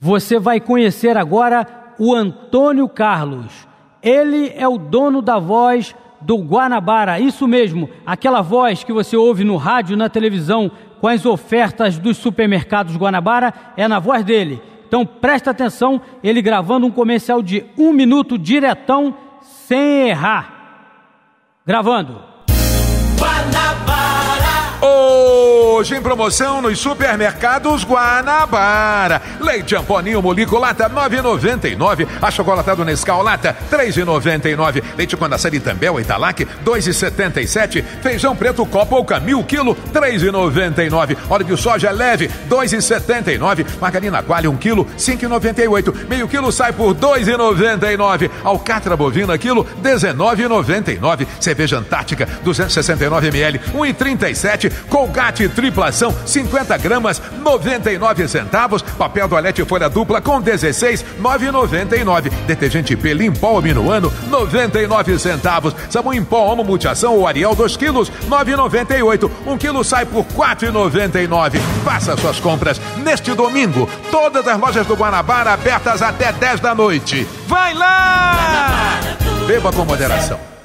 Você vai conhecer agora o Antônio Carlos. Ele é o dono da voz do Guanabara, isso mesmo, aquela voz que você ouve no rádio, na televisão, com as ofertas dos supermercados Guanabara, é na voz dele. Então presta atenção, ele gravando um comercial de um minuto diretão, sem errar. Gravando. Hoje em promoção nos supermercados Guanabara. Leite Amponinho Molico Lata 9,99. Achocolatado Nescau Lata 3,99. Leite Condensado Itambel Italac 2,77. Feijão preto Copa ou Camil quilo 3,99. Óleo de soja leve 2,79. Margarina Qualy 1 quilo 5,98. Meio quilo sai por 2,99. Alcatra bovina quilo 19,99. Cerveja Antártica 269 ml 1,37. Colgate triplação 50 gramas 99 centavos. Papel toalete folha dupla com 16 9,99. Detergente P Limpol Minuano 99 centavos. Sabão em pó Homo Multiação ou Ariel 2 quilos 9,98. 1 quilo sai por 4,99. Faça suas compras neste domingo. Todas as lojas do Guanabara abertas até 10 da noite. Vai lá! Beba com moderação.